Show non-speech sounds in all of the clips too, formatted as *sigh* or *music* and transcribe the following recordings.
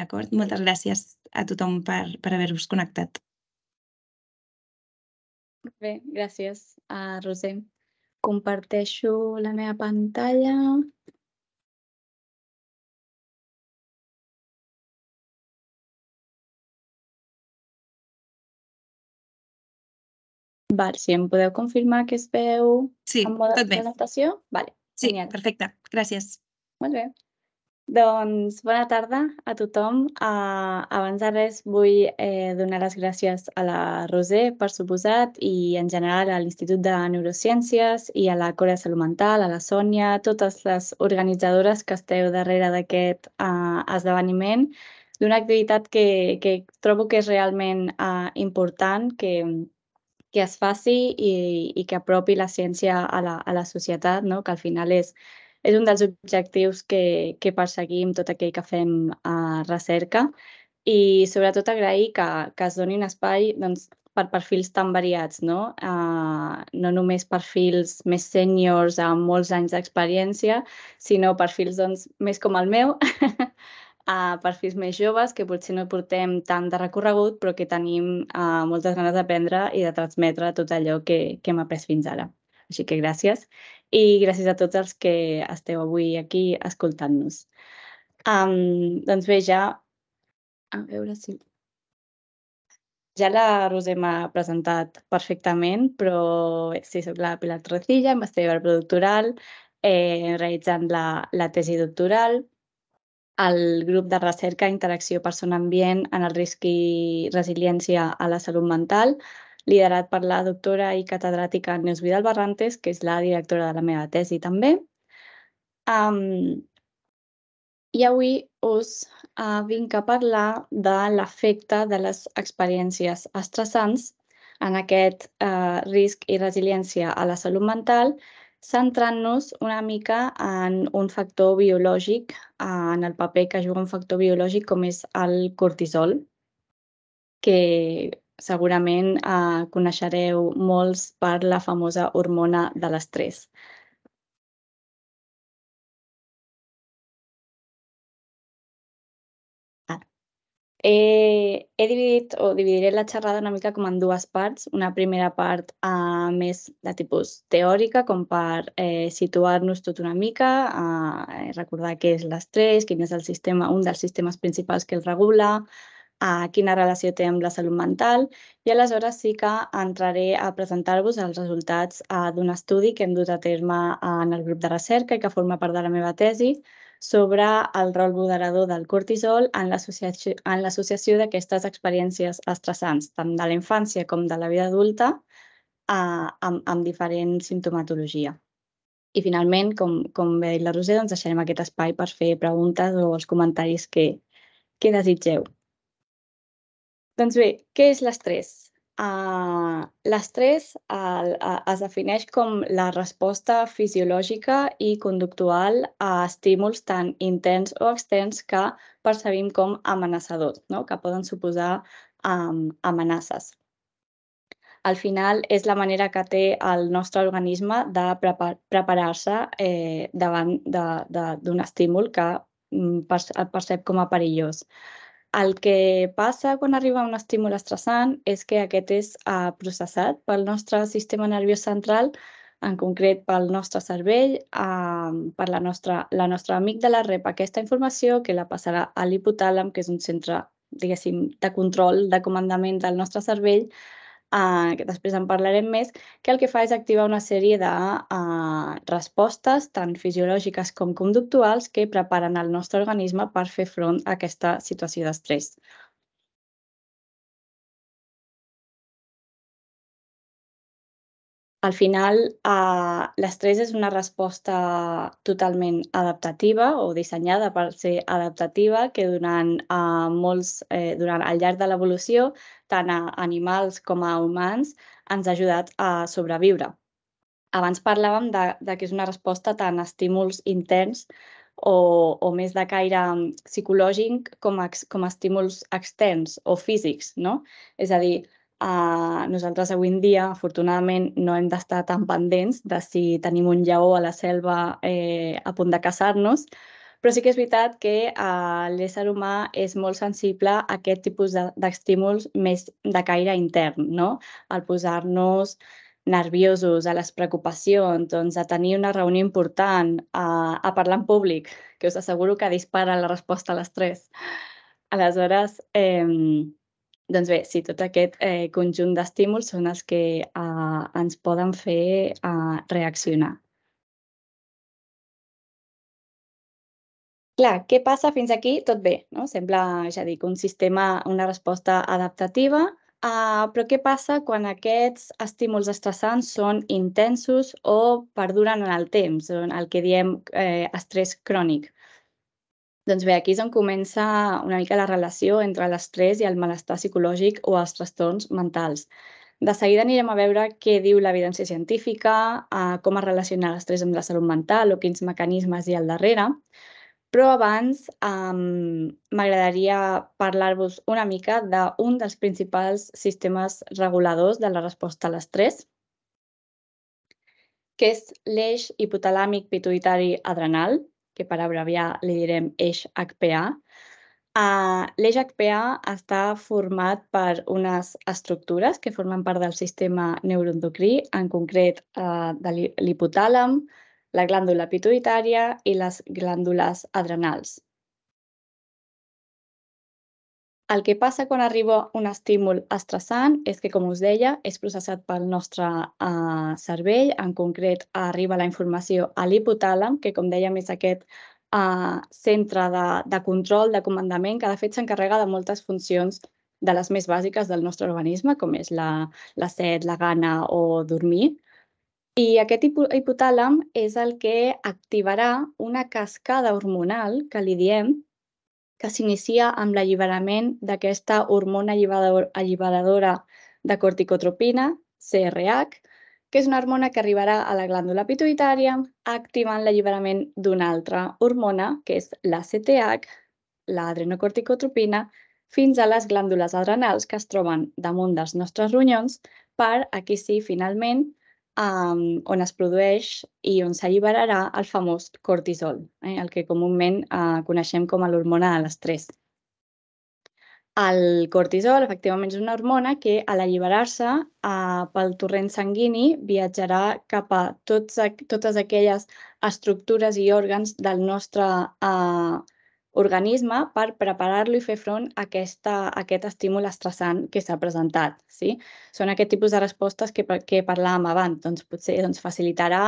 D'acord, moltes gràcies a tothom per, per haver-vos connectat. Bé, gràcies, a Roser. Comparteixo la meva pantalla. Val, si em podeu confirmar que es veu Sí, en mode bé. presentació? Vale, Sí, genial. perfecte. Gràcies. Molt bé. Doncs bona tarda a tothom. Uh, abans de res vull eh, donar les gràcies a la Roser, per suposat, i en general a l'Institut de Neurociències i a la Cora Salut Mental, a la Sònia, totes les organitzadores que esteu darrere d'aquest uh, esdeveniment, d'una activitat que, que trobo que és realment uh, important, que, que es faci i, i que apropi la ciència a la, a la societat, no? que al final és, és un dels objectius que, que perseguim tot aquell que fem uh, recerca i sobretot agrair que, que es doni un espai doncs, per perfils tan variats, no? Uh, no només perfils més sèniors amb molts anys d'experiència, sinó perfils doncs, més com el meu, uh, *laughs* perfils més joves que potser no portem tant de recorregut però que tenim uh, moltes ganes d'aprendre i de transmetre tot allò que, que hem après fins ara. Així que gràcies. I gràcies a tots els que esteu avui aquí escoltant-nos. Um, doncs bé, ja... A veure si... Ja la Roser m'ha presentat perfectament, però sí, soc la Pilar Torrecilla, investigadora productoral, eh, realitzant la, la tesi doctoral. Al grup de recerca Interacció Persona-Ambient en el risc i resiliència a la salut mental, liderat per la doctora i catedràtica Neus Vidal Barrantes, que és la directora de la meva tesi també. Um, I avui us uh, vinc a parlar de l'efecte de les experiències estressants en aquest uh, risc i resiliència a la salut mental, centrant-nos una mica en un factor biològic, uh, en el paper que juga un factor biològic com és el cortisol, que segurament eh, coneixereu molts per la famosa hormona de l'estrès. He, he dividit o dividiré la xerrada una mica com en dues parts. Una primera part uh, més de tipus teòrica, com per eh, situar-nos tot una mica, uh, recordar què és l'estrès, quin és el sistema, un dels sistemes principals que el regula, uh, quina relació té amb la salut mental i aleshores sí que entraré a presentar-vos els resultats uh, d'un estudi que hem dut a terme uh, en el grup de recerca i que forma part de la meva tesi, sobre el rol moderador del cortisol en l'associació d'aquestes experiències estressants, tant de la infància com de la vida adulta, eh, amb, amb diferent simptomatologia. I finalment, com, com bé dit la Roser, doncs deixarem aquest espai per fer preguntes o els comentaris que, que desitgeu. Doncs bé, què és l'estrès? Uh, L'estrès uh, es defineix com la resposta fisiològica i conductual a estímuls tant interns o externs que percebim com amenaçadors, no? que poden suposar um, amenaces. Al final és la manera que té el nostre organisme de prepar preparar-se eh, davant d'un estímul que mm, percep com a perillós. El que passa quan arriba un estímul estressant és que aquest és uh, processat pel nostre sistema nerviós central, en concret pel nostre cervell, uh, per la nostra, la nostra amígdala rep aquesta informació que la passarà a l'hipotàlam, que és un centre diguéssim, de control, de comandament del nostre cervell, uh, que després en parlarem més, que el que fa és activar una sèrie de uh, respostes, tant fisiològiques com conductuals, que preparen el nostre organisme per fer front a aquesta situació d'estrès. Al final, eh, l'estrès és una resposta totalment adaptativa o dissenyada per ser adaptativa que durant, eh, molts, eh, durant al llarg de l'evolució, tant a animals com a humans, ens ha ajudat a sobreviure. Abans parlàvem de, de que és una resposta tant a estímuls interns o, o més de caire psicològic com a, com a estímuls externs o físics, no? És a dir, Uh, nosaltres avui en dia, afortunadament, no hem d'estar tan pendents de si tenim un lleó a la selva eh, a punt de caçar-nos, Però sí que és veritat que eh, l'ésser humà és molt sensible a aquest tipus d'estímuls més de caire intern, no? Al posar-nos nerviosos, a les preocupacions, doncs a tenir una reunió important, a, a parlar en públic, que us asseguro que dispara la resposta a l'estrès. Aleshores, eh, doncs bé, sí, tot aquest eh, conjunt d'estímuls són els que eh, ens poden fer eh, reaccionar. Clar, què passa fins aquí? Tot bé, no? Sembla, ja dic, un sistema, una resposta adaptativa, uh, però què passa quan aquests estímuls estressants són intensos o perduren en el temps, el que diem eh, estrès crònic? Doncs bé, aquí és on comença una mica la relació entre l'estrès i el malestar psicològic o els trastorns mentals. De seguida anirem a veure què diu l'evidència científica, eh, com es relaciona l'estrès amb la salut mental o quins mecanismes hi ha al darrere. Però abans um, m'agradaria parlar-vos una mica d'un dels principals sistemes reguladors de la resposta a l'estrès, que és l'eix hipotalàmic pituitari adrenal, que per abreviar li direm eix HPA. Uh, L'eix HPA està format per unes estructures que formen part del sistema neuroendocrí, en concret uh, de l'hipotàlam, la glàndula pituitària i les glàndules adrenals. El que passa quan arriba un estímul estressant és que, com us deia, és processat pel nostre uh, cervell. En concret, arriba la informació a l'hipotàlam, que, com dèiem, és aquest uh, centre de, de control, de comandament, que de fet s'encarrega de moltes funcions de les més bàsiques del nostre organisme, com és la, la set, la gana o dormir. I aquest hipotàlam és el que activarà una cascada hormonal, que li diem, que s'inicia amb l'alliberament d'aquesta hormona alliberadora de corticotropina, CRH, que és una hormona que arribarà a la glàndula pituitària activant l'alliberament d'una altra hormona, que és la CTH, l'adrenocorticotropina, fins a les glàndules adrenals que es troben damunt dels nostres ronyons per, aquí sí, finalment, um, on es produeix i on s'alliberarà el famós cortisol, eh, el que comúment uh, coneixem com a l'hormona de l'estrès. El cortisol, efectivament, és una hormona que, a l'alliberar-se uh, pel torrent sanguini, viatjarà cap a tots, totes aquelles estructures i òrgans del nostre uh, organisme per preparar-lo i fer front a, aquesta, a aquest estímul estressant que s'ha presentat. Sí? Són aquest tipus de respostes que, que parlàvem abans. Doncs potser doncs, facilitarà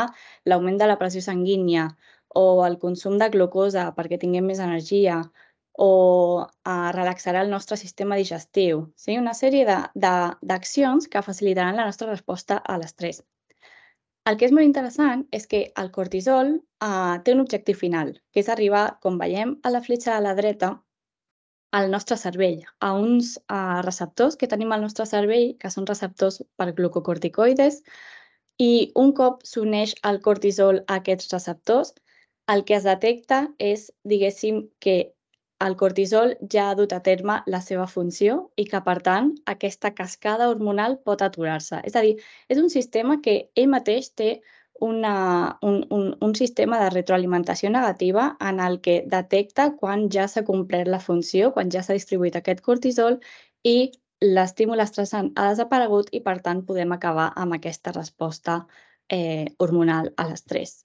l'augment de la pressió sanguínia o el consum de glucosa perquè tinguem més energia o eh, relaxarà el nostre sistema digestiu. Sí? Una sèrie d'accions que facilitaran la nostra resposta a l'estrès. El que és molt interessant és que el cortisol uh, té un objectiu final, que és arribar, com veiem a la fletxa a la dreta, al nostre cervell, a uns uh, receptors que tenim al nostre cervell, que són receptors per glucocorticoides, i un cop s'uneix el cortisol a aquests receptors, el que es detecta és, diguéssim, que el cortisol ja ha dut a terme la seva funció i que, per tant, aquesta cascada hormonal pot aturar-se. És a dir, és un sistema que ell mateix té una, un, un, un sistema de retroalimentació negativa en el que detecta quan ja s'ha complert la funció, quan ja s'ha distribuït aquest cortisol i l'estímul estressant ha desaparegut i, per tant, podem acabar amb aquesta resposta eh, hormonal a l'estrès.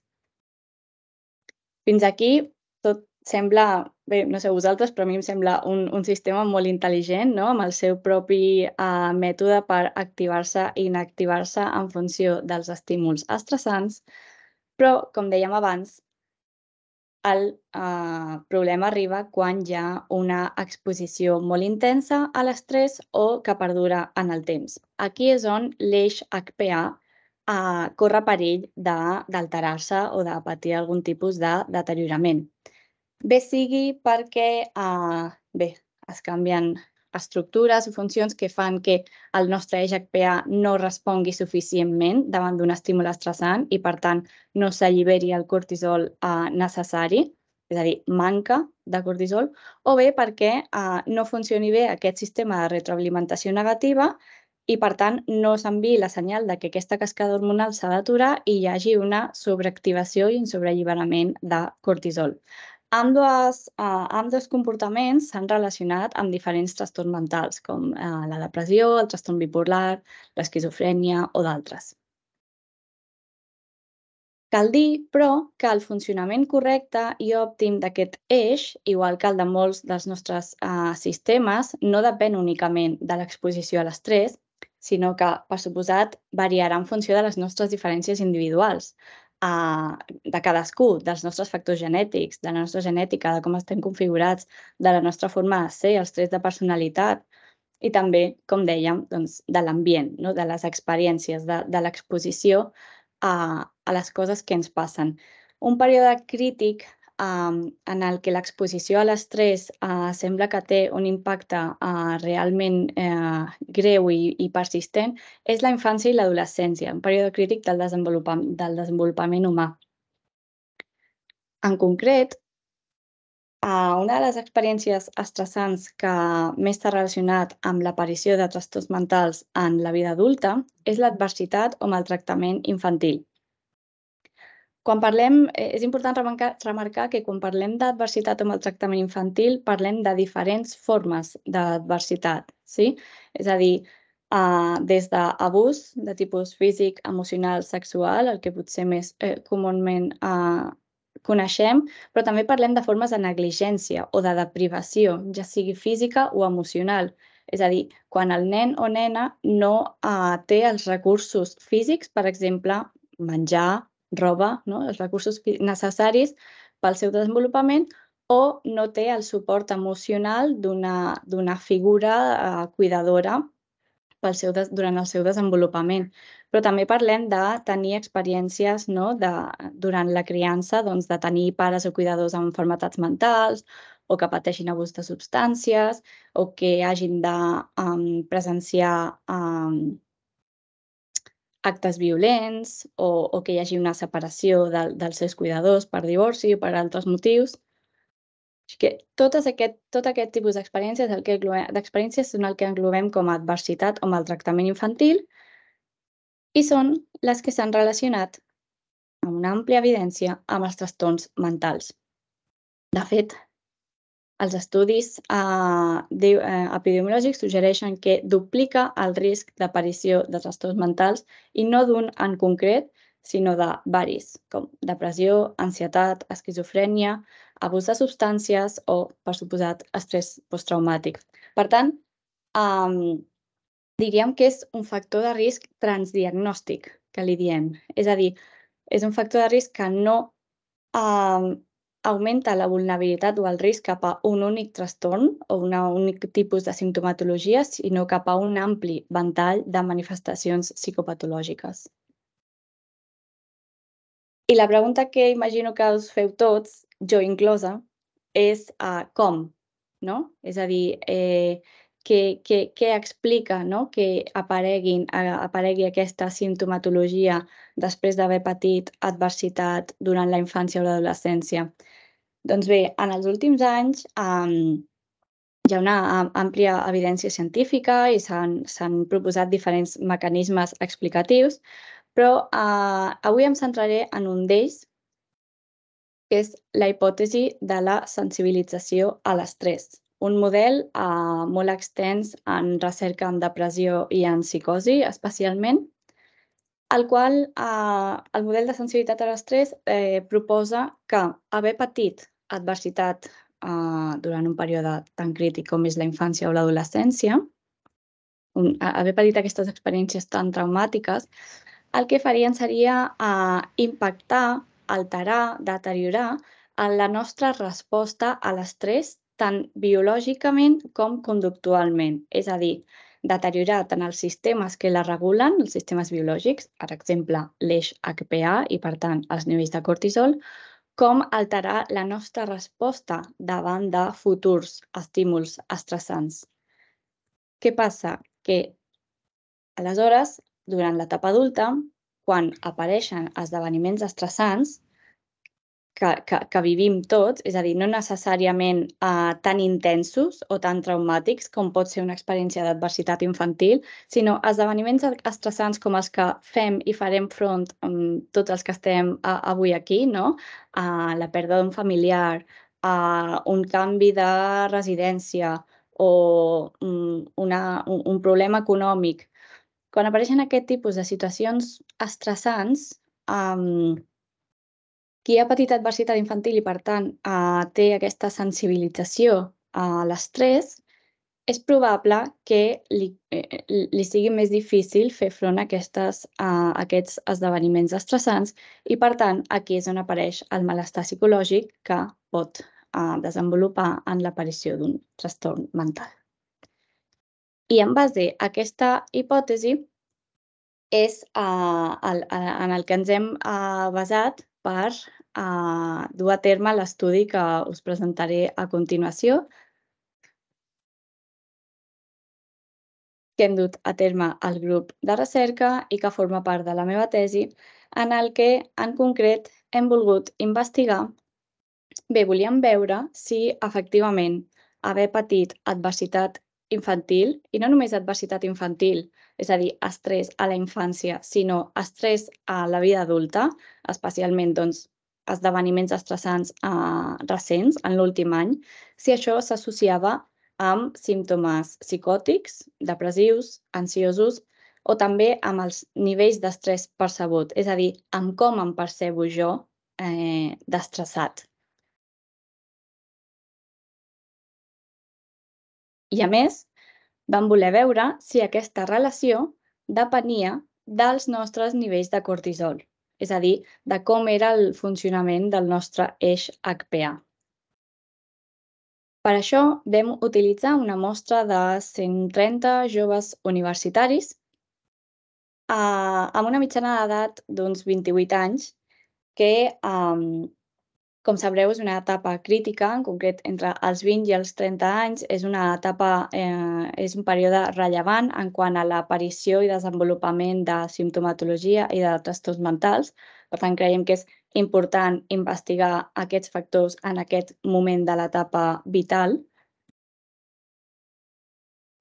Fins aquí tot sembla, bé, no sé vosaltres, però a mi em sembla un, un sistema molt intel·ligent, no? amb el seu propi uh, mètode per activar-se i inactivar-se en funció dels estímuls estressants, però, com dèiem abans, el uh, problema arriba quan hi ha una exposició molt intensa a l'estrès o que perdura en el temps. Aquí és on l'eix HPA uh, corre perill d'alterar-se o de patir algun tipus de deteriorament bé sigui perquè uh, bé, es canvien estructures o funcions que fan que el nostre eix HPA no respongui suficientment davant d'un estímul estressant i, per tant, no s'alliberi el cortisol uh, necessari, és a dir, manca de cortisol, o bé perquè uh, no funcioni bé aquest sistema de retroalimentació negativa i, per tant, no s'enviï la senyal de que aquesta cascada hormonal s'ha d'aturar i hi hagi una sobreactivació i un sobrealliberament de cortisol. Ambdues, uh, ambdós comportaments s'han relacionat amb diferents trastorns mentals, com uh, la depressió, el trastorn bipolar, l'esquizofrènia o d'altres. Cal dir, però, que el funcionament correcte i òptim d'aquest eix, igual que el de molts dels nostres uh, sistemes, no depèn únicament de l'exposició a l'estrès, sinó que, per suposat, variarà en funció de les nostres diferències individuals, uh, de cadascú, dels nostres factors genètics, de la nostra genètica, de com estem configurats, de la nostra forma de ser, els trets de personalitat i també, com dèiem, doncs, de l'ambient, no? de les experiències, de, de l'exposició a, a les coses que ens passen. Un període crític um, en el que l'exposició a l'estrès uh, sembla que té un impacte uh, realment uh, greu i, i persistent és la infància i l'adolescència, un període crític del, desenvolupament, del desenvolupament humà. En concret, Uh, una de les experiències estressants que més està relacionat amb l'aparició de trastorns mentals en la vida adulta és l'adversitat o maltractament infantil. Quan parlem, eh, és important remarcar, remarcar que quan parlem d'adversitat o maltractament infantil, parlem de diferents formes d'adversitat, sí? És a dir, uh, des d'abús de tipus físic, emocional, sexual, el que potser més eh, comúment uh, coneixem, però també parlem de formes de negligència o de deprivació, ja sigui física o emocional. És a dir, quan el nen o nena no uh, té els recursos físics, per exemple, menjar, roba no? els recursos necessaris pel seu desenvolupament o no té el suport emocional d'una figura eh, cuidadora pel seu durant el seu desenvolupament. Però també parlem de tenir experiències no? de, durant la criança, doncs, de tenir pares o cuidadors amb enfermetats mentals o que pateixin abús de substàncies o que hagin de um, presenciar um, actes violents o, o que hi hagi una separació de, dels seus cuidadors per divorci o per altres motius. Així que totes aquest, tot aquest tipus d'experiències d'experiències són el que englobem com a adversitat o maltractament infantil i són les que s'han relacionat amb una àmplia evidència amb els trastorns mentals. De fet, els estudis uh, epidemiològics suggereixen que duplica el risc d'aparició de trastorns mentals i no d'un en concret, sinó de varis, com depressió, ansietat, esquizofrènia, abús de substàncies o, per suposat, estrès posttraumàtic. Per tant, um, diríem que és un factor de risc transdiagnòstic, que li diem. És a dir, és un factor de risc que no um, augmenta la vulnerabilitat o el risc cap a un únic trastorn o un únic tipus de simptomatologia, sinó cap a un ampli ventall de manifestacions psicopatològiques. I la pregunta que imagino que us feu tots, jo inclosa, és uh, com, no? És a dir, eh, què, què, què explica no? que apareguin, aparegui aquesta simptomatologia després d'haver patit adversitat durant la infància o l'adolescència. Doncs bé, en els últims anys um, hi ha una àmplia evidència científica i s'han proposat diferents mecanismes explicatius, però uh, avui em centraré en un d'ells, que és la hipòtesi de la sensibilització a l'estrès, un model uh, molt extens en recerca en depressió i en psicosi, especialment, el qual eh, el model de sensibilitat a l'estrès eh, proposa que haver patit adversitat eh, durant un període tan crític com és la infància o l'adolescència, haver patit aquestes experiències tan traumàtiques, el que farien seria eh, impactar, alterar, deteriorar en la nostra resposta a l'estrès tant biològicament com conductualment. És a dir, deteriorar tant els sistemes que la regulen, els sistemes biològics, per exemple, l'eix HPA i, per tant, els nivells de cortisol, com alterar la nostra resposta davant de futurs estímuls estressants. Què passa? Que aleshores, durant l'etapa adulta, quan apareixen esdeveniments estressants, que, que, que vivim tots, és a dir, no necessàriament uh, tan intensos o tan traumàtics com pot ser una experiència d'adversitat infantil, sinó esdeveniments estressants com els que fem i farem front um, tots els que estem uh, avui aquí, no? Uh, la pèrdua d'un familiar, uh, un canvi de residència o um, una, un, un problema econòmic, quan apareixen aquest tipus de situacions estressants, um, qui ha patit adversitat infantil i, per tant, uh, té aquesta sensibilització a l'estrès, és probable que li, eh, li sigui més difícil fer front a, aquestes, a aquests esdeveniments estressants i, per tant, aquí és on apareix el malestar psicològic que pot eh, desenvolupar en l'aparició d'un trastorn mental. I en base a aquesta hipòtesi és eh, el, en el que ens hem eh, basat per eh, dur a terme l'estudi que us presentaré a continuació, que hem dut a terme el grup de recerca i que forma part de la meva tesi, en el que, en concret, hem volgut investigar, bé, volíem veure si efectivament haver patit adversitat infantil, i no només adversitat infantil, és a dir, estrès a la infància, sinó estrès a la vida adulta, especialment doncs, esdeveniments estressants eh, recents, en l'últim any, si això s'associava amb símptomes psicòtics, depressius, ansiosos o també amb els nivells d'estrès percebut, és a dir, amb com em percebo jo eh, d'estressat. I a més, vam voler veure si aquesta relació depenia dels nostres nivells de cortisol, és a dir, de com era el funcionament del nostre eix HPA. Per això vam utilitzar una mostra de 130 joves universitaris eh, amb una mitjana d'edat d'uns 28 anys que, eh, com sabreu, és una etapa crítica, en concret entre els 20 i els 30 anys, és una etapa, eh, és un període rellevant en quant a l'aparició i desenvolupament de simptomatologia i de trastorns mentals. Per tant, creiem que és important investigar aquests factors en aquest moment de l'etapa vital.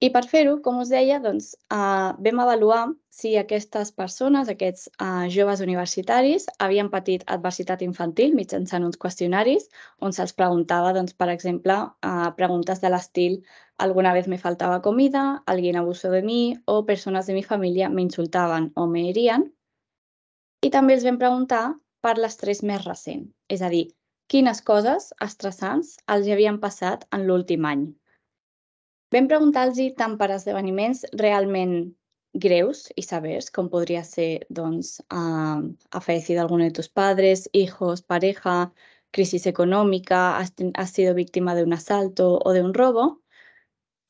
I per fer-ho, com us deia, doncs, eh, vam avaluar si aquestes persones, aquests eh, joves universitaris, havien patit adversitat infantil mitjançant uns qüestionaris on se'ls preguntava, doncs, per exemple, eh, preguntes de l'estil ¿Alguna vez me faltaba comida? ¿Alguien abusó de mí? O persones de mi família me insultaven o me herien. I també els vam preguntar per l'estrès més recent, és a dir, quines coses estressants els havien passat en l'últim any. Vam preguntar-los tant per esdeveniments realment greus i severs, com podria ser doncs, uh, ha fallecido alguno de tus padres, hijos, pareja, crisis econòmica, has, has sido víctima de un asalto o de un robo,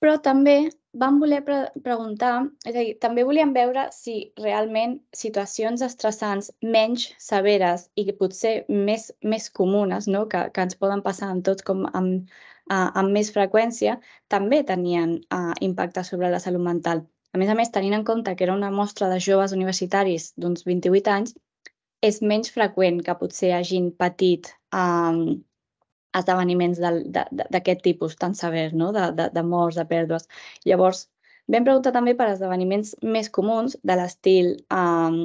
però també vam voler pre preguntar, és a dir, també volíem veure si realment situacions estressants menys severes i potser més, més comunes, no? que, que ens poden passar amb tots com amb, uh, amb més freqüència, també tenien uh, impacte sobre la salut mental. A més a més, tenint en compte que era una mostra de joves universitaris d'uns 28 anys, és menys freqüent que potser hagin patit um, esdeveniments d'aquest tipus tan severs, no? de, de, de morts, de pèrdues. Llavors, vam preguntar també per esdeveniments més comuns de l'estil um,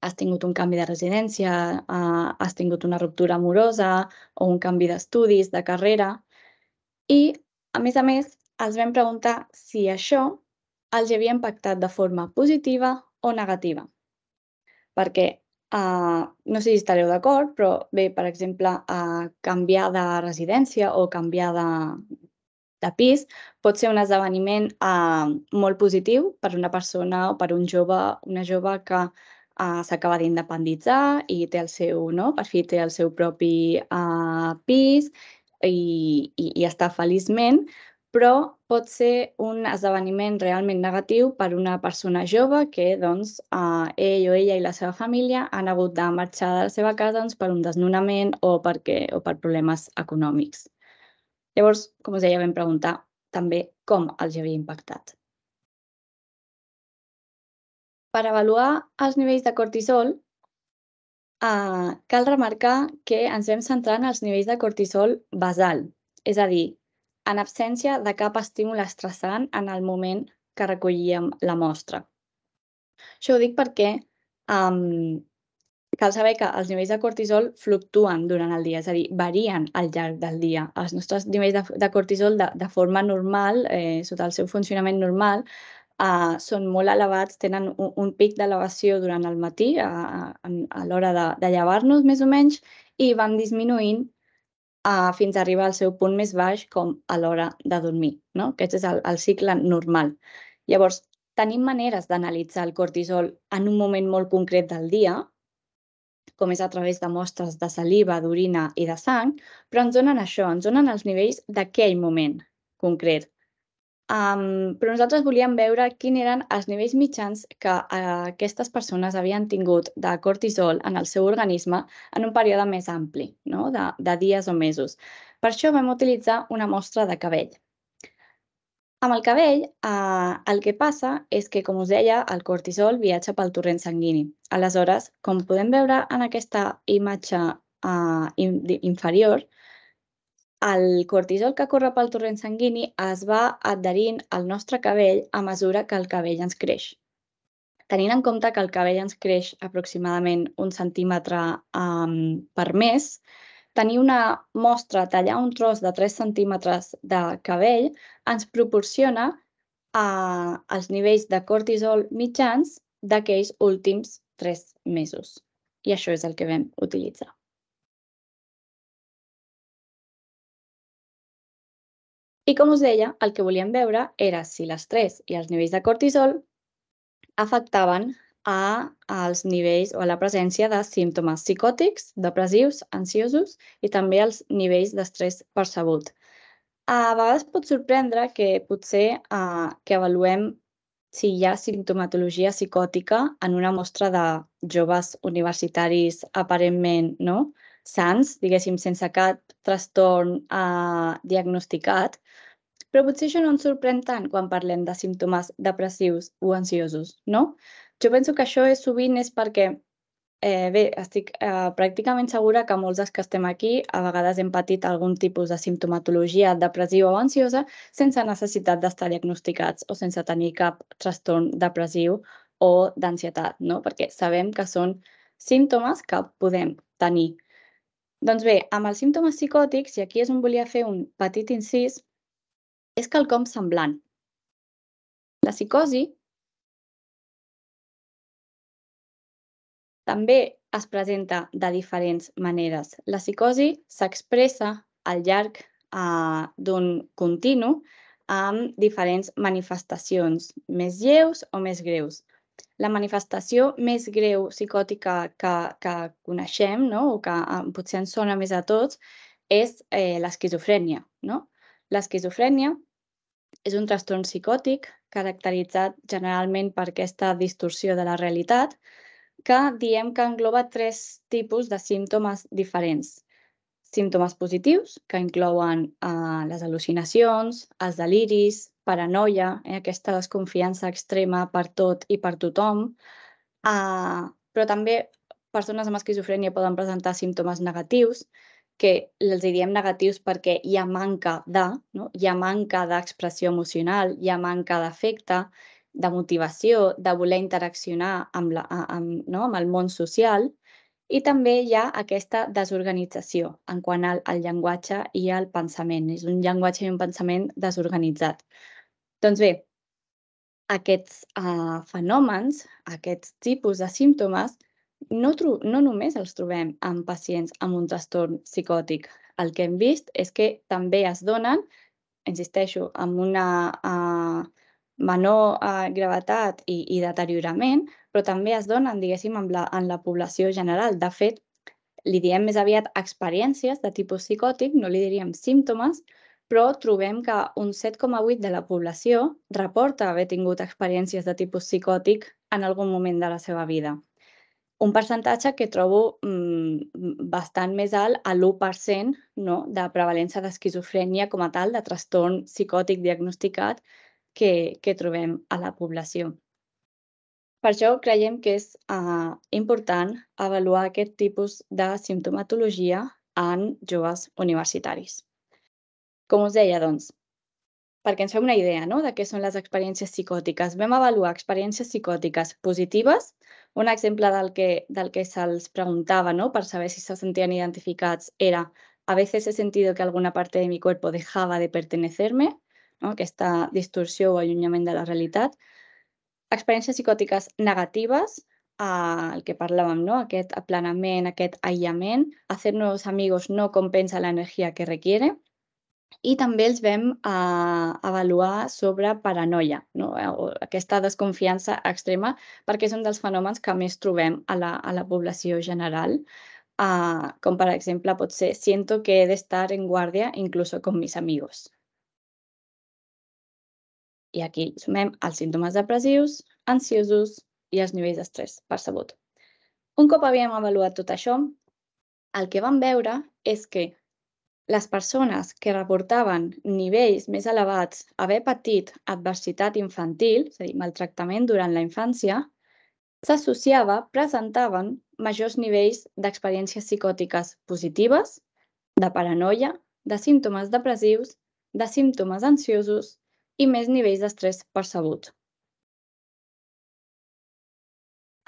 has tingut un canvi de residència, uh, has tingut una ruptura amorosa o un canvi d'estudis, de carrera. I, a més a més, els vam preguntar si això els havia impactat de forma positiva o negativa. Perquè Uh, no sé si estareu d'acord, però bé, per exemple, uh, canviar de residència o canviar de, de pis pot ser un esdeveniment uh, molt positiu per una persona o per un jove, una jove que uh, s'acaba d'independitzar i té el seu, no? per fi té el seu propi uh, pis i, i, i està feliçment, però pot ser un esdeveniment realment negatiu per una persona jove que doncs, eh, ell o ella i la seva família han hagut de marxar de la seva casa doncs, per un desnonament o, perquè, o per problemes econòmics. Llavors, com us deia, vam preguntar també com els havia impactat. Per avaluar els nivells de cortisol, eh, cal remarcar que ens vam centrar en els nivells de cortisol basal, és a dir, en absència de cap estímul estressant en el moment que recollíem la mostra. Això ho dic perquè um, cal saber que els nivells de cortisol fluctuen durant el dia, és a dir, varien al llarg del dia. Els nostres nivells de, de cortisol de, de forma normal, eh, sota el seu funcionament normal, eh, són molt elevats, tenen un, un pic d'elevació durant el matí, a, a, a l'hora de, de llevar-nos més o menys, i van disminuint uh, fins a arribar al seu punt més baix com a l'hora de dormir. No? Aquest és el, el cicle normal. Llavors, tenim maneres d'analitzar el cortisol en un moment molt concret del dia, com és a través de mostres de saliva, d'orina i de sang, però ens donen això, ens donen els nivells d'aquell moment concret. Um, però nosaltres volíem veure quins eren els nivells mitjans que uh, aquestes persones havien tingut de cortisol en el seu organisme en un període més ampli, no? de, de dies o mesos. Per això vam utilitzar una mostra de cabell. Amb el cabell, eh, el que passa és que, com us deia, el cortisol viatja pel torrent sanguini. Aleshores, com podem veure en aquesta imatge eh, inferior, el cortisol que corre pel torrent sanguini es va adherint al nostre cabell a mesura que el cabell ens creix. Tenint en compte que el cabell ens creix aproximadament un centímetre um, per mes, tenir una mostra, tallar un tros de 3 centímetres de cabell, ens proporciona uh, els nivells de cortisol mitjans d'aquells últims 3 mesos. I això és el que vam utilitzar. I com us deia, el que volíem veure era si l'estrès i els nivells de cortisol afectaven a, als nivells o a la presència de símptomes psicòtics, depressius, ansiosos i també els nivells d'estrès percebut. A vegades pot sorprendre que potser eh, que avaluem si hi ha simptomatologia psicòtica en una mostra de joves universitaris aparentment no? Sants, diguéssim, sense cap trastorn eh, diagnosticat, però potser això no ens sorprèn tant quan parlem de símptomes depressius o ansiosos, no? Jo penso que això és sovint és perquè, eh, bé, estic eh, pràcticament segura que molts dels que estem aquí a vegades hem patit algun tipus de simptomatologia depressiva o ansiosa sense necessitat d'estar diagnosticats o sense tenir cap trastorn depressiu o d'ansietat, no? Perquè sabem que són símptomes que podem tenir doncs bé, amb els símptomes psicòtics, i aquí és on volia fer un petit incís, és quelcom semblant. La psicosi també es presenta de diferents maneres. La psicosi s'expressa al llarg uh, d'un continu amb diferents manifestacions, més lleus o més greus la manifestació més greu psicòtica que, que coneixem, no? o que eh, potser ens sona més a tots, és eh, l'esquizofrènia. No? L'esquizofrènia és un trastorn psicòtic caracteritzat generalment per aquesta distorsió de la realitat que diem que engloba tres tipus de símptomes diferents. Símptomes positius, que inclouen eh, les al·lucinacions, els deliris, paranoia, eh, aquesta desconfiança extrema per tot i per tothom, uh, però també persones amb esquizofrènia poden presentar símptomes negatius, que els diem negatius perquè hi ha manca de, no? hi ha manca d'expressió emocional, hi ha manca d'afecte, de motivació, de voler interaccionar amb, la, amb, no? amb el món social, i també hi ha aquesta desorganització en quant al, al llenguatge i al pensament. És un llenguatge i un pensament desorganitzat. Doncs bé, aquests uh, fenòmens, aquests tipus de símptomes, no, no només els trobem en pacients amb un trastorn psicòtic. El que hem vist és que també es donen, insisteixo, amb una uh, menor uh, gravetat i, i deteriorament, però també es donen, diguéssim, en la, en la població general. De fet, li diem més aviat experiències de tipus psicòtic, no li diríem símptomes, però trobem que un 7,8 de la població reporta haver tingut experiències de tipus psicòtic en algun moment de la seva vida. Un percentatge que trobo mmm, bastant més alt a l'1% no, de prevalença d'esquizofrènia com a tal, de trastorn psicòtic diagnosticat que, que trobem a la població. Per això creiem que és uh, important avaluar aquest tipus de simptomatologia en joves universitaris. Com us deia, doncs, perquè ens fem una idea no? de què són les experiències psicòtiques. Vam avaluar experiències psicòtiques positives. Un exemple del que, del que se'ls preguntava no? per saber si se sentien identificats era a veces he sentido que alguna parte de mi cuerpo dejaba de pertenecerme, no? aquesta distorsió o allunyament de la realitat. Experiències psicòtiques negatives, eh, el que parlàvem, no? aquest aplanament, aquest aïllament, hacer nuevos amigos no compensa la energia que requiere. I també els vam eh, avaluar sobre paranoia, no? o aquesta desconfiança extrema, perquè és un dels fenòmens que més trobem a la, a la població general, eh, com per exemple pot ser siento que he de estar en guardia incluso con mis amigos. I aquí sumem els símptomes depressius, ansiosos, i els nivells d'estrès percebut. Un cop havíem avaluat tot això, el que vam veure és que les persones que reportaven nivells més elevats haver patit adversitat infantil, és a dir, maltractament durant la infància, s'associava, presentaven majors nivells d'experiències psicòtiques positives, de paranoia, de símptomes depressius, de símptomes ansiosos i més nivells d'estrès percebut.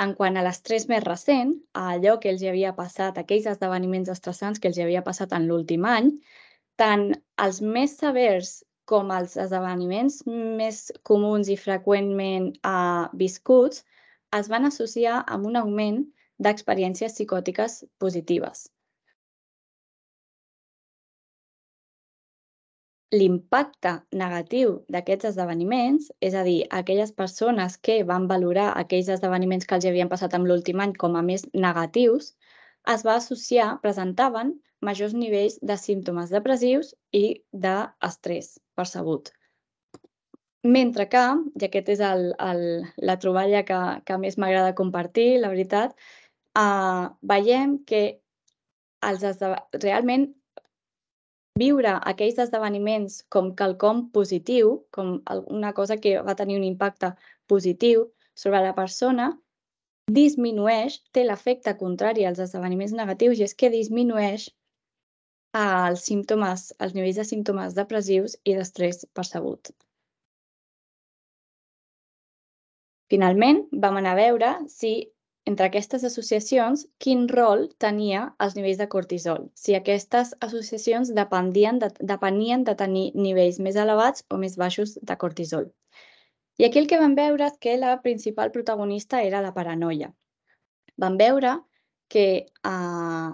En quant a l'estrès més recent, a allò que els havia passat, aquells esdeveniments estressants que els havia passat en l'últim any, tant els més severs com els esdeveniments més comuns i freqüentment eh, viscuts es van associar amb un augment d'experiències psicòtiques positives. L'impacte negatiu d'aquests esdeveniments, és a dir, aquelles persones que van valorar aquells esdeveniments que els havien passat en l'últim any com a més negatius, es va associar, presentaven majors nivells de símptomes depressius i d'estrès percebut. Mentre que, i aquest és el, el, la troballa que, que més m'agrada compartir, la veritat, eh, veiem que els realment viure aquells esdeveniments com quelcom positiu, com una cosa que va tenir un impacte positiu sobre la persona, disminueix, té l'efecte contrari als esdeveniments negatius i és que disminueix els símptomes, els nivells de símptomes depressius i d'estrès percebut. Finalment, vam anar a veure si entre aquestes associacions, quin rol tenia els nivells de cortisol, si aquestes associacions dependien de, depenien de tenir nivells més elevats o més baixos de cortisol. I aquí el que vam veure és que la principal protagonista era la paranoia. Vam veure que eh,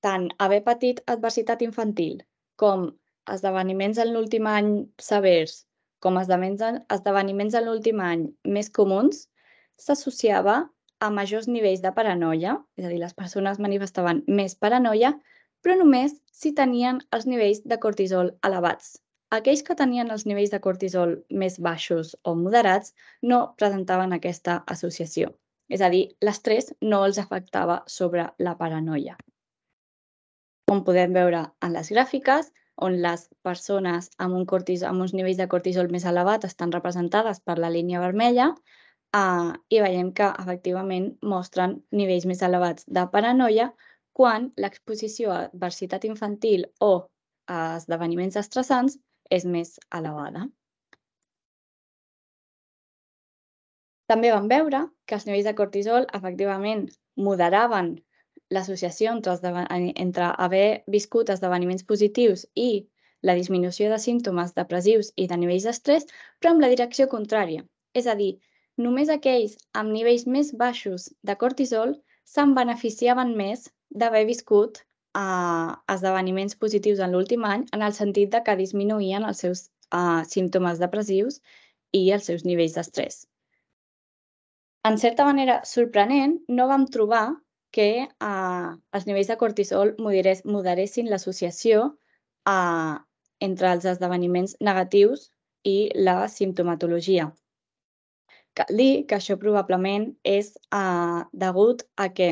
tant haver patit adversitat infantil com esdeveniments en l'últim any severs, com esdeveniments en l'últim any més comuns, s'associava a majors nivells de paranoia, és a dir, les persones manifestaven més paranoia, però només si tenien els nivells de cortisol elevats. Aquells que tenien els nivells de cortisol més baixos o moderats no presentaven aquesta associació. És a dir, l'estrès no els afectava sobre la paranoia. Com podem veure en les gràfiques, on les persones amb, un cortisol, amb uns nivells de cortisol més elevat estan representades per la línia vermella, Uh, I veiem que efectivament mostren nivells més elevats de paranoia quan l'exposició a adversitat infantil o a esdeveniments estressants és més elevada. També vam veure que els nivells de cortisol efectivament moderaven l'associació entre, entre haver viscut esdeveniments positius i la disminució de símptomes depressius i de nivells d'estrès, però amb la direcció contrària. És a dir, només aquells amb nivells més baixos de cortisol se'n beneficiaven més d'haver viscut eh, esdeveniments positius en l'últim any en el sentit de que disminuïen els seus eh, símptomes depressius i els seus nivells d'estrès. En certa manera sorprenent, no vam trobar que eh, els nivells de cortisol moderessin l'associació eh, entre els esdeveniments negatius i la simptomatologia. Cal dir que això probablement és uh, degut a que,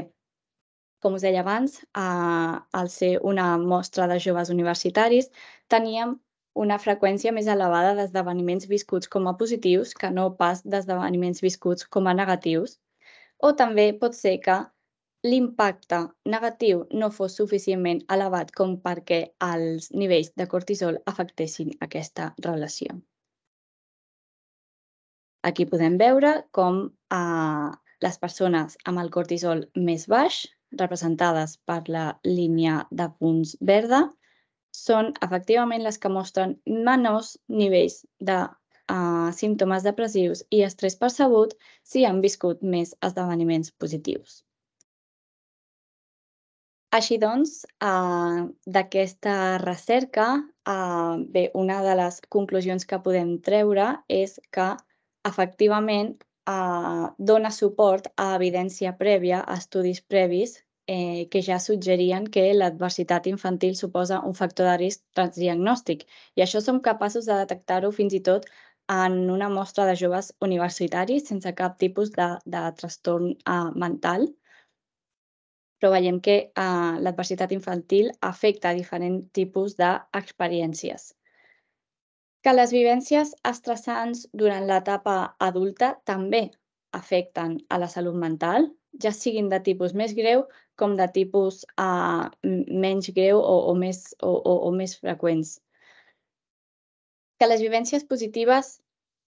com us deia abans, uh, al ser una mostra de joves universitaris, teníem una freqüència més elevada d'esdeveniments viscuts com a positius que no pas d'esdeveniments viscuts com a negatius. O també pot ser que l'impacte negatiu no fos suficientment elevat com perquè els nivells de cortisol afectessin aquesta relació. Aquí podem veure com eh, les persones amb el cortisol més baix, representades per la línia de punts verda, són efectivament les que mostren menors nivells de uh, símptomes depressius i estrès percebut si han viscut més esdeveniments positius. Així doncs, eh, d'aquesta recerca, eh, bé, una de les conclusions que podem treure és que efectivament eh, dona suport a evidència prèvia, a estudis previs eh, que ja suggerien que l'adversitat infantil suposa un factor de risc transdiagnòstic. I això som capaços de detectar-ho fins i tot en una mostra de joves universitaris sense cap tipus de, de trastorn eh, mental però veiem que eh, l'adversitat infantil afecta diferents tipus d'experiències. Que les vivències estressants durant l'etapa adulta també afecten a la salut mental, ja siguin de tipus més greu com de tipus eh, menys greu o, o, més, o, o, o més freqüents. Que les vivències positives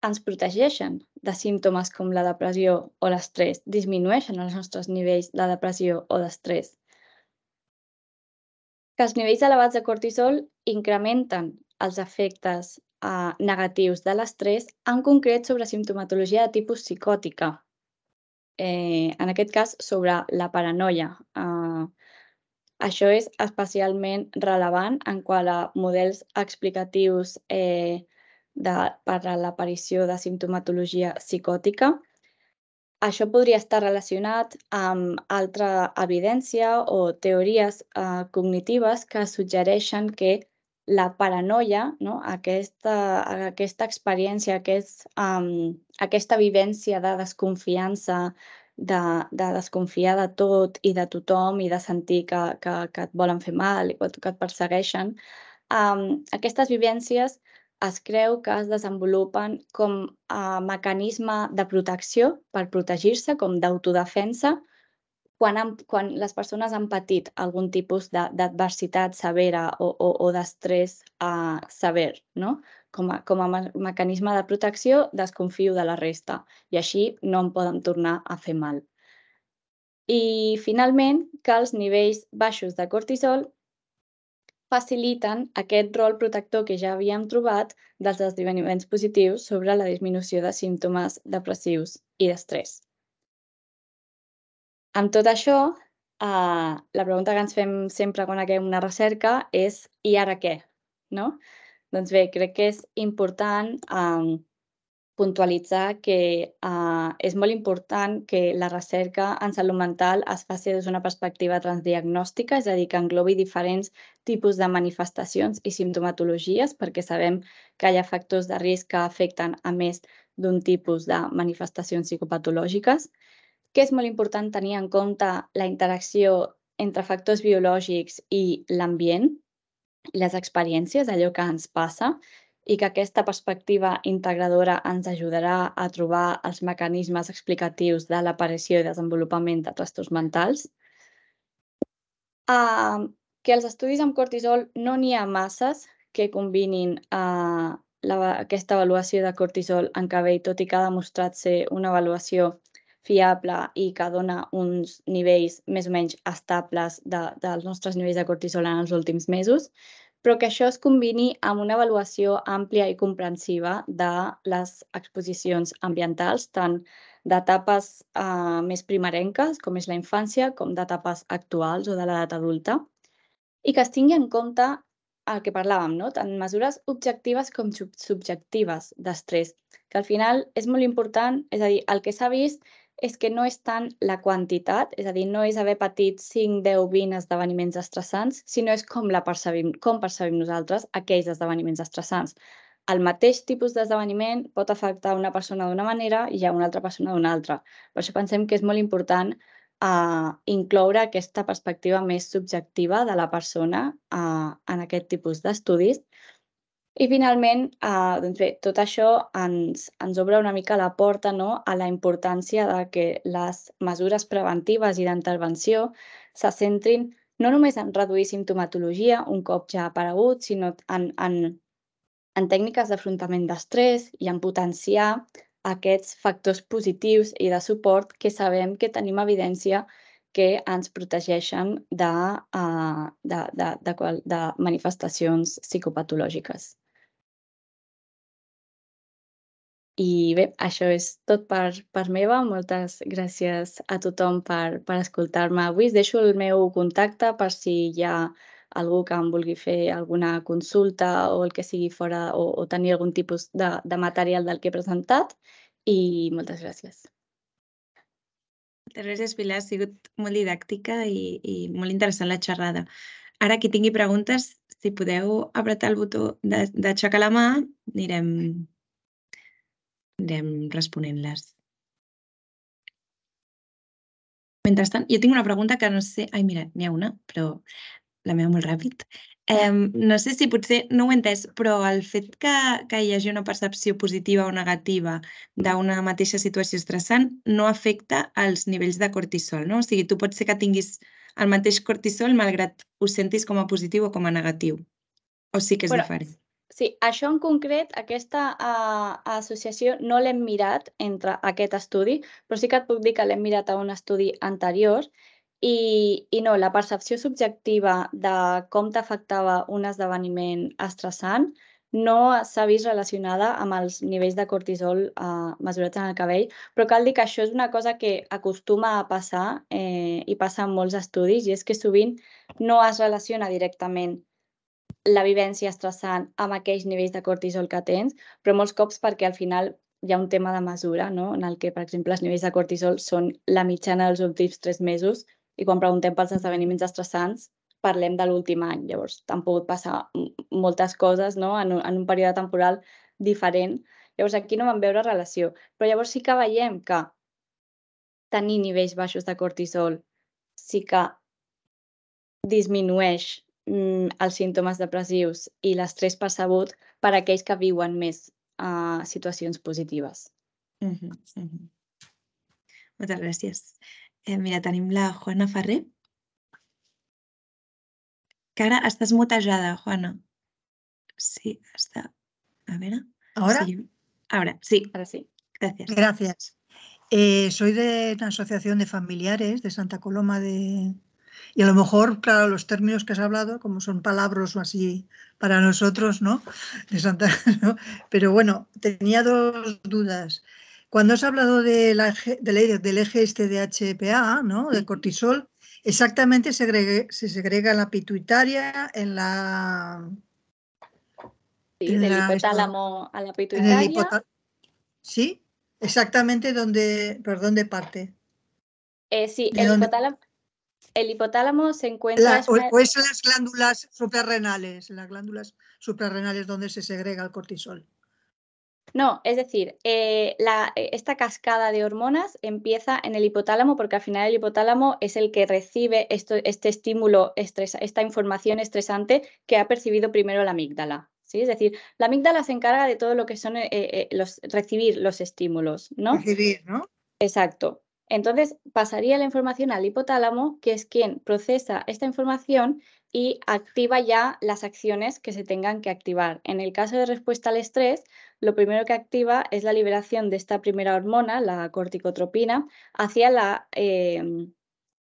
ens protegeixen de símptomes com la depressió o l'estrès, disminueixen els nostres nivells de depressió o d'estrès. Que els nivells elevats de cortisol incrementen els efectes eh, negatius de l'estrès, en concret sobre simptomatologia de tipus psicòtica. Eh, en aquest cas, sobre la paranoia. Eh, això és especialment relevant en quant a models explicatius eh, de, per a l'aparició de simptomatologia psicòtica. Això podria estar relacionat amb altra evidència o teories eh, cognitives que suggereixen que la paranoia, no? aquesta, aquesta experiència, aquest, um, aquesta vivència de desconfiança, de, de desconfiar de tot i de tothom i de sentir que, que, que et volen fer mal i que et persegueixen, um, aquestes vivències es creu que es desenvolupen com a mecanisme de protecció per protegir-se, com d'autodefensa, quan, han, quan les persones han patit algun tipus d'adversitat severa o, o, o d'estrès uh, sever, no? Com a, com a me mecanisme de protecció, desconfio de la resta i així no em poden tornar a fer mal. I, finalment, que els nivells baixos de cortisol faciliten aquest rol protector que ja havíem trobat dels esdeveniments positius sobre la disminució de símptomes depressius i d'estrès. Amb tot això, eh, la pregunta que ens fem sempre quan acabem una recerca és i ara què? No? Doncs bé, crec que és important eh, puntualitzar que eh, és molt important que la recerca en salut mental es faci des d'una perspectiva transdiagnòstica, és a dir, que englobi diferents tipus de manifestacions i simptomatologies, perquè sabem que hi ha factors de risc que afecten a més d'un tipus de manifestacions psicopatològiques, que és molt important tenir en compte la interacció entre factors biològics i l'ambient, les experiències, allò que ens passa, i que aquesta perspectiva integradora ens ajudarà a trobar els mecanismes explicatius de l'aparició i desenvolupament de trastorns mentals. Uh, que els estudis amb cortisol no n'hi ha masses que combinin uh, la, aquesta avaluació de cortisol en cabell, tot i que ha demostrat ser una avaluació fiable i que dona uns nivells més o menys estables de, dels nostres nivells de cortisol en els últims mesos però que això es combini amb una avaluació àmplia i comprensiva de les exposicions ambientals, tant d'etapes eh, més primerenques, com és la infància, com d'etapes actuals o de l'edat adulta, i que es tingui en compte el que parlàvem, no? tant mesures objectives com subjectives d'estrès, que al final és molt important, és a dir, el que s'ha vist és que no és tant la quantitat, és a dir, no és haver patit 5, 10, 20 esdeveniments estressants, sinó és com, la percebim, com percebim nosaltres aquells esdeveniments estressants. El mateix tipus d'esdeveniment pot afectar una persona d'una manera i a una altra persona d'una altra. Per això pensem que és molt important uh, incloure aquesta perspectiva més subjectiva de la persona uh, en aquest tipus d'estudis i finalment, eh, doncs bé, tot això ens, ens obre una mica la porta no, a la importància de que les mesures preventives i d'intervenció se centrin no només en reduir simptomatologia un cop ja ha aparegut, sinó en, en, en tècniques d'afrontament d'estrès i en potenciar aquests factors positius i de suport que sabem que tenim evidència que ens protegeixen de, de, de, de, de, de manifestacions psicopatològiques. I bé, això és tot per, per meva. Moltes gràcies a tothom per, per escoltar-me avui. Us deixo el meu contacte per si hi ha algú que em vulgui fer alguna consulta o el que sigui fora o, o tenir algun tipus de, de material del que he presentat. I moltes gràcies. Moltes gràcies, Pilar. Ha sigut molt didàctica i, i molt interessant la xerrada. Ara, qui tingui preguntes, si podeu apretar el botó d'aixecar la mà, anirem, anirem responent-les. Mentrestant, jo tinc una pregunta que no sé... Ai, mira, n'hi ha una, però la meva molt ràpid. Eh, no sé si potser no ho he entès, però el fet que, que hi hagi una percepció positiva o negativa d'una mateixa situació estressant no afecta els nivells de cortisol, no? O sigui, tu pots ser que tinguis el mateix cortisol malgrat ho sentis com a positiu o com a negatiu. O sí que és però, diferent? Sí, això en concret, aquesta uh, associació no l'hem mirat entre aquest estudi, però sí que et puc dir que l'hem mirat a un estudi anterior i, I no, la percepció subjectiva de com t'afectava un esdeveniment estressant no s'ha vist relacionada amb els nivells de cortisol eh, mesurats en el cabell, però cal dir que això és una cosa que acostuma a passar eh, i passa en molts estudis, i és que sovint no es relaciona directament la vivència estressant amb aquells nivells de cortisol que tens, però molts cops perquè al final hi ha un tema de mesura, no? en el que, per exemple, els nivells de cortisol són la mitjana dels últims tres mesos i quan preguntem pels esdeveniments estressants parlem de l'últim any. Llavors, han pogut passar moltes coses no? en, un, en un període temporal diferent. Llavors, aquí no vam veure relació. Però llavors sí que veiem que tenir nivells baixos de cortisol sí que disminueix mm, els símptomes depressius i l'estrès percebut per a aquells que viuen més uh, situacions positives. Mm -hmm, mm -hmm. Moltes gràcies. Eh, mira, tenim la Juana Ferrer. Que ara estàs mutejada, Juana. Sí, està. A ver. ¿Ahora? Sí. Ahora, sí. Ahora sí. Gracias. Gracias. Eh, soy de una asociación de familiares de Santa Coloma de... Y a lo mejor, claro, los términos que has hablado, como son palabras o así para nosotros, ¿no? De Santa... *laughs* ¿no? Pero bueno, tenía dos dudas. Cuando has hablado de la, del eje este de HPA, ¿no? de cortisol, exactamente se, se segrega en la pituitaria, en la... Sí, del hipotálamo a la pituitaria. Sí, exactamente donde, por dónde parte. Eh, sí, el hipotálamo, el hipotálamo se encuentra... o, es en las glándulas suprarrenales, en las glándulas suprarrenales donde se segrega el cortisol. No, es decir, eh, la, eh, esta cascada de hormonas empieza en el hipotálamo porque al final el hipotálamo es el que recibe esto, este estímulo, esta información estresante que ha percibido primero la amígdala. ¿sí? Es decir, la amígdala se encarga de todo lo que son eh, los, recibir los estímulos, ¿no? Recibir, ¿no? Exacto. Entonces pasaría la información al hipotálamo, que es quien procesa esta información y activa ya las acciones que se tengan que activar. En el caso de respuesta al estrés, lo primero que activa es la liberación de esta primera hormona, la corticotropina, hacia la em,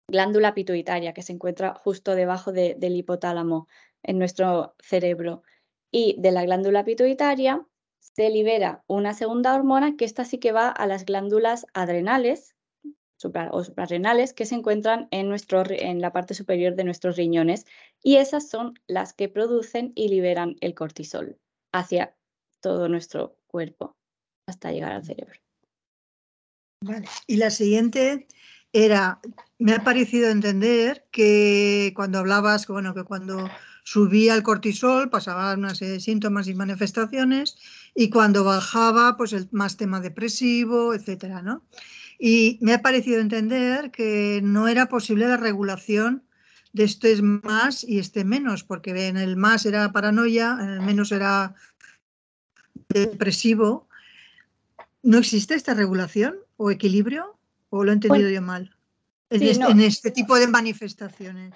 glándula pituitaria que se encuentra justo debajo del hipotálamo en nuestro cerebro. Y de la glándula pituitaria se libera una segunda hormona que esta sí que va a las glándulas adrenales, o suprarrenales que se encuentran en, nuestro, en la parte superior de nuestros riñones y esas son las que producen y liberan el cortisol hacia todo nuestro cuerpo hasta llegar al cerebro. Vale. Y la siguiente era, me ha parecido entender que cuando hablabas, bueno, que cuando subía el cortisol pasaban una serie de síntomas y manifestaciones y cuando bajaba, pues el más tema depresivo, etcétera, ¿no? Y me ha parecido entender que no era posible la regulación de este es más y este menos, porque en el más era paranoia, en el menos era depresivo. ¿No existe esta regulación o equilibrio? ¿O lo he entendido yo mal? En, este, en este tipo de manifestaciones.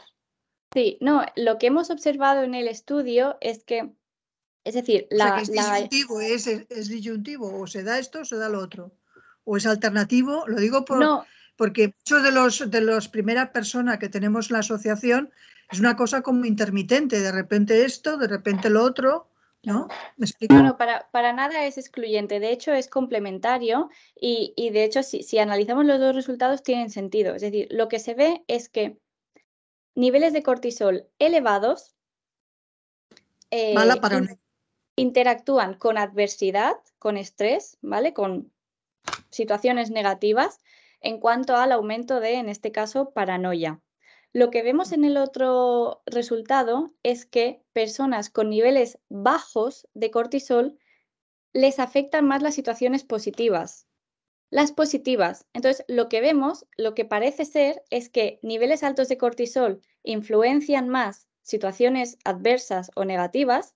Sí, no, lo que hemos observado en el estudio es que Es decir, O sea, la, que es la- disyuntivo, es, es disyuntivo, o se da esto o se da lo otro. O es alternativo, lo digo por, no, porque muchos de los de los primeras personas que tenemos en la asociación es una cosa como intermitente, de repente esto, de repente lo otro, ¿no? ¿Me explico? No, no, para, para nada es excluyente, de hecho es complementario y, y de hecho si, si analizamos los dos resultados tienen sentido. Es decir, lo que se ve es que niveles de cortisol elevados eh, Mala para in- interactúan con adversidad, con estrés, ¿vale? Con situaciones negativas en cuanto al aumento de, en este caso, paranoia. Lo que vemos en el otro resultado es que personas con niveles bajos de cortisol les afectan más las situaciones positivas. Las positivas. Entonces, lo que vemos, lo que parece ser es que niveles altos de cortisol influencian más situaciones adversas o negativas,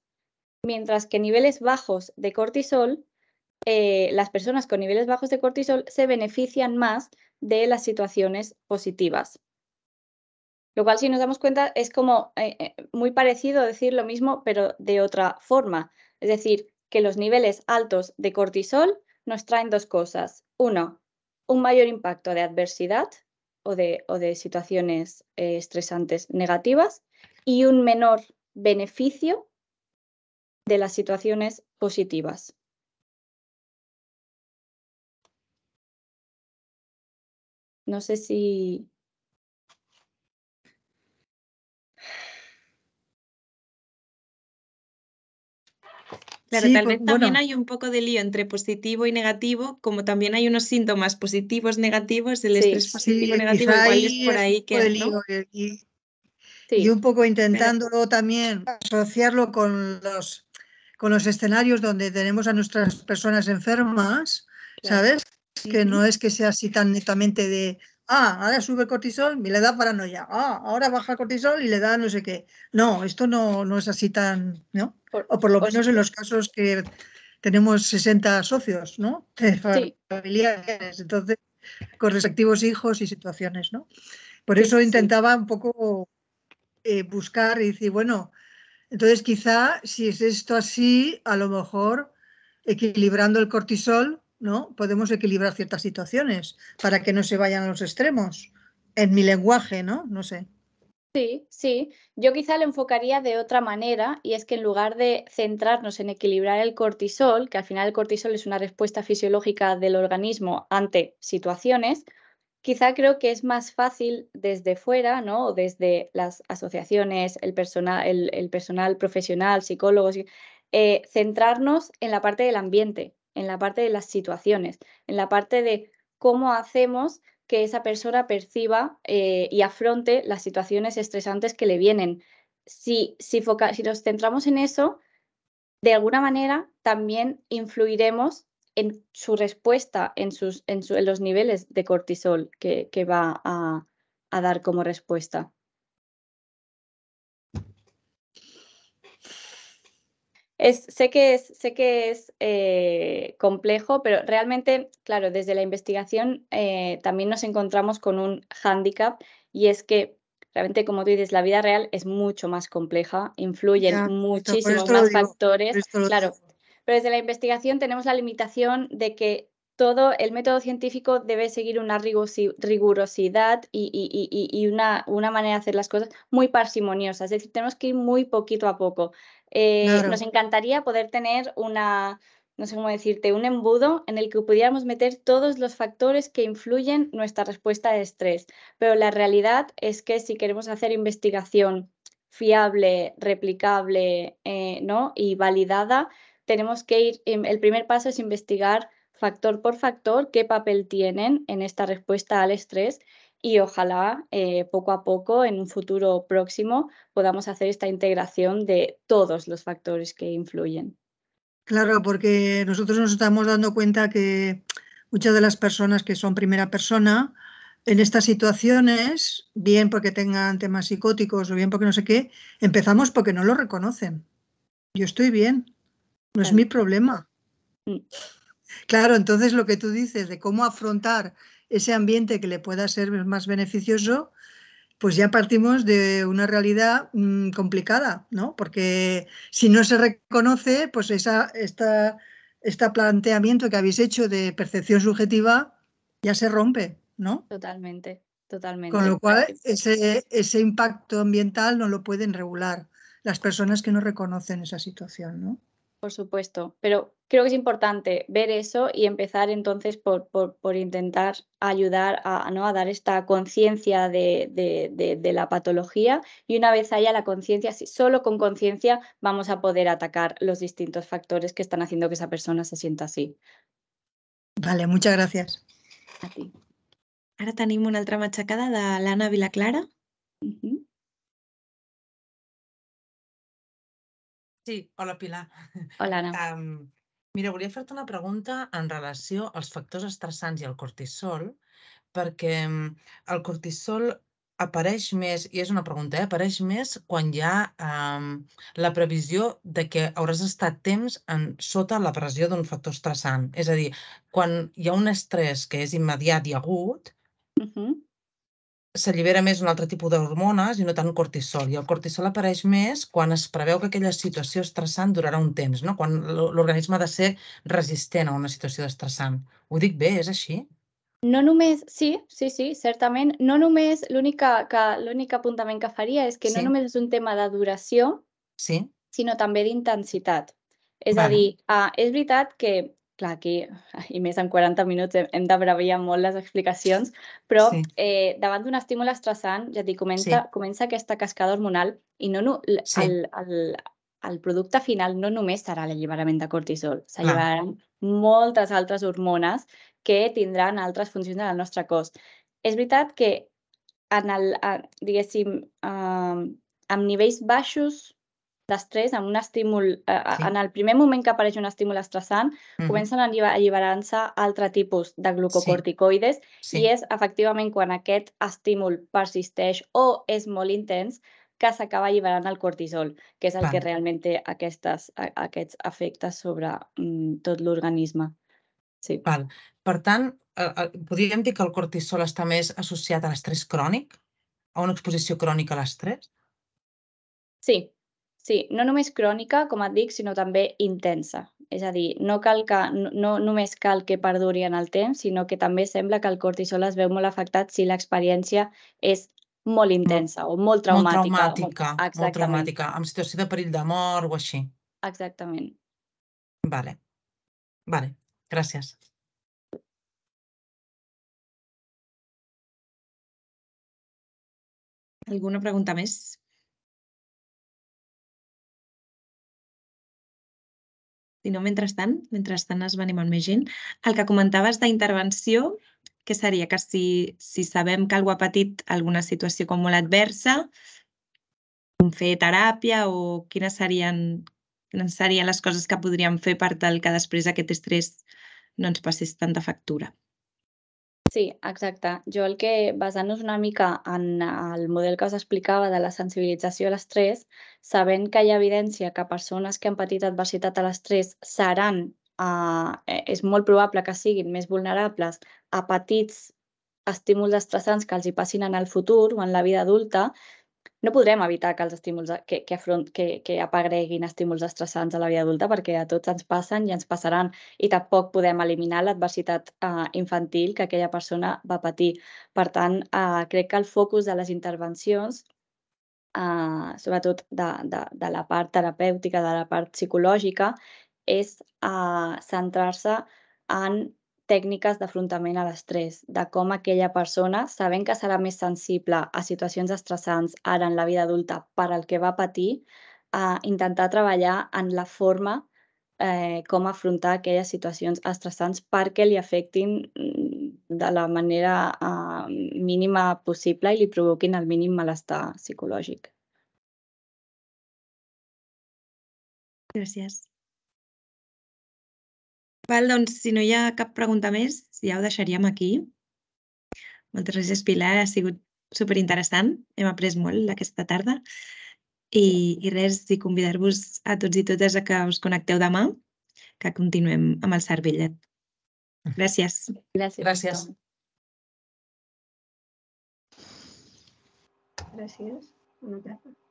mientras que niveles bajos de cortisol, eh, las personas con niveles bajos de cortisol se benefician más de las situaciones positivas. Lo cual, si nos damos cuenta, es como eh, eh, muy parecido decir lo mismo, pero de otra forma. Es decir, que los niveles altos de cortisol nos traen dos cosas. Uno, un mayor impacto de adversidad o de, situaciones estresantes negativas y un menor beneficio de las situaciones positivas. No sé si... Claro, Sí, tal pues, vez también bueno. hay un poco de lío entre positivo y negativo, como también hay unos síntomas positivos, negativos, el Sí. estrés Sí, positivo, negativo, quizá igual es por ahí que, ¿no? lío, eh, y, Sí. y un poco intentándolo también asociarlo con los, con los escenarios donde tenemos a nuestras personas enfermas, Claro. ¿sabes? Que no es que sea así tan netamente de, ah, ahora sube el cortisol y le da paranoia, ah, ahora baja el cortisol y le da no sé qué. No, esto no, no es así tan, ¿no? Por- O por lo por menos en los casos que tenemos 60 socios, ¿no? *laughs* Sí. familiares, entonces, con respectivos hijos y situaciones, ¿no? Por Sí, eso sí, sí. intentaba un poco eh, buscar y decir, bueno, entonces quizá si es esto así, a lo mejor equilibrando el cortisol, ¿no? Podemos equilibrar ciertas situaciones para que no se vayan a los extremos. En mi lenguaje, ¿no? No sé. Sí, sí. Yo quizá lo enfocaría de otra manera y es que en lugar de centrarnos en equilibrar el cortisol, que al final el cortisol es una respuesta fisiológica del organismo ante situaciones, quizá creo que es más fácil desde fuera, ¿no? O desde las asociaciones, el personal, el, personal profesional, psicólogos, eh, centrarnos en la parte del ambiente, en la parte de las situaciones, en la parte de cómo hacemos que esa persona perciba eh, y afronte las situaciones estresantes que le vienen. Si, si, nos centramos en eso, de alguna manera también influiremos en su respuesta, en, sus, en, su- en los niveles de cortisol que, que va a, a dar como respuesta. Es, sé que es, sé que es eh, complejo, pero realmente, claro, desde la investigación eh, también nos encontramos con un hándicap y es que realmente, como tú dices, la vida real es mucho más compleja, influyen Ya, muchísimos más digo, factores. Claro, pero desde la investigación tenemos la limitación de que todo el método científico debe seguir una rigurosi- rigurosidad y, y- y- y- y una, una manera de hacer las cosas muy parsimoniosa. Es decir, tenemos que ir muy poquito a poco. Eh, Claro. Nos encantaría poder tener una, no sé cómo decirte, un embudo en el que pudiéramos meter todos los factores que influyen nuestra respuesta de estrés. Pero la realidad es que si queremos hacer investigación fiable, replicable eh, ¿no? y validada, tenemos que ir, em, el primer paso es investigar factor por factor qué papel tienen en esta respuesta al estrés y ojalá eh, poco a poco, en un futuro próximo, podamos hacer esta integración de todos los factores que influyen. Claro, porque nosotros nos estamos dando cuenta que muchas de las personas que son primera persona en estas situaciones, bien porque tengan temas psicóticos o bien porque no sé qué, empezamos porque no lo reconocen. Yo estoy bien, no es mi problema. Mm. Claro, entonces lo que tú dices de cómo afrontar ese ambiente que le pueda ser más beneficioso, pues ya partimos de una realidad mmm, complicada, ¿no? Porque si no se reconoce, pues esa, esta, este planteamiento que habéis hecho de percepción subjetiva ya se rompe, ¿no? Totalmente, totalmente. Con lo cual, ese, ese impacto ambiental no lo pueden regular las personas que no reconocen esa situación, ¿no? Por supuesto, pero creo que es importante ver eso y empezar entonces por, por, por intentar ayudar a, ¿no? a dar esta conciencia de, de, de, de, la patología y una vez haya la conciencia, solo con conciencia vamos a poder atacar los distintos factores que están haciendo que esa persona se sienta así. Vale, muchas gracias. A ti. Ara tenim una altra matxacada de l'Anna Vilaclara. Uh -huh. Sí, hola Pilar. Hola, Anna. Um, mira, volia fer-te una pregunta en relació als factors estressants i al cortisol, perquè el cortisol apareix més, i és una pregunta, eh, apareix més quan hi ha um, la previsió de que hauràs estat temps en, sota la pressió d'un factor estressant. És a dir, quan hi ha un estrès que és immediat i agut, Uh -huh. S'allibera més un altre tipus d'hormones i no tant cortisol. I el cortisol apareix més quan es preveu que aquella situació estressant durarà un temps, no? quan l'organisme ha de ser resistent a una situació estressant. Ho dic bé, és així? No només, sí, sí, sí, certament. No només, l'únic que l'únic apuntament que faria és que Sí. no només és un tema de duració, Sí? sinó també d'intensitat. És a Vale. dir, uh, és veritat que, clar, aquí, i més en 40 minuts, hem, hem d'abreviar molt les explicacions, però Sí. eh, davant d'un estímul estressant, ja et dic, comença, comença aquesta cascada hormonal i no, no, Sí. el, el, el producte final no només serà l'alliberament de cortisol, s'alliberaran moltes altres hormones que tindran altres funcions en el nostre cos. És veritat que en el, a, diguéssim, uh, amb nivells baixos d'estrès, amb un estímul, uh, Sí. en el primer moment que apareix un estímul estressant, Mhm. comencen a alliber- alliberar-se altre tipus de glucocorticoides Sí. i és efectivament quan aquest estímul persisteix o és molt intens que s'acaba alliberant el cortisol, que és el que Val. realment té aquestes, aquests efectes sobre mm, tot l'organisme. Sí. Val. Per tant, eh, eh, podríem dir que el cortisol està més associat a l'estrès crònic? A una exposició crònica a l'estrès? Sí, sí, no només crònica, com et dic, sinó també intensa. És a dir, no, cal que, no, no només cal que perduri en el temps, sinó que també sembla que el cortisol es veu molt afectat si l'experiència és molt intensa o molt traumàtica. Molt traumàtica, molt Exactament, traumàtica, amb situació de perill de mort o així. exactament. Vale. Vale, gràcies. Alguna pregunta més? Si no, mentrestant, mentrestant es va animant més gent. El que comentaves d'intervenció, que seria que si, si sabem que algú ha patit alguna situació com molt adversa, fer teràpia o quines serien, quines serien les coses que podríem fer per tal que després aquest estrès no ens passés tanta factura. Sí, exacte. Jo el que, basant-nos una mica en el model que us explicava de la sensibilització a l'estrès, sabent que hi ha evidència que persones que han patit adversitat a l'estrès seran, uh, és molt probable que siguin més vulnerables a petits estímuls estressants que els hi passin en el futur o en la vida adulta, no podrem evitar que els estímuls que, que, afront, que, que apagreguin estímuls estressants a la vida adulta perquè a tots ens passen i ens passaran i tampoc podem eliminar l'adversitat uh, infantil que aquella persona va patir. Per tant, uh, crec que el focus de les intervencions, uh, sobretot de, de, de la part terapèutica, de la part psicològica, és uh, centrar-se en tècniques d'afrontament a l'estrès, de com aquella persona, sabent que serà més sensible a situacions estressants ara en la vida adulta per al que va patir, a intentar treballar en la forma eh, com afrontar aquelles situacions estressants perquè li afectin mm, de la manera eh, mínima possible i li provoquin el mínim malestar psicològic. Gràcies. Val, doncs, si no hi ha cap pregunta més, ja ho deixaríem aquí. Moltes gràcies, Pilar. Ha sigut superinteressant. Hem après molt aquesta tarda. I, i res, i convidar-vos a tots i totes a que us connecteu demà, que continuem amb el cervellet. Gràcies. Gràcies. Gràcies. Gràcies. Bona tarda.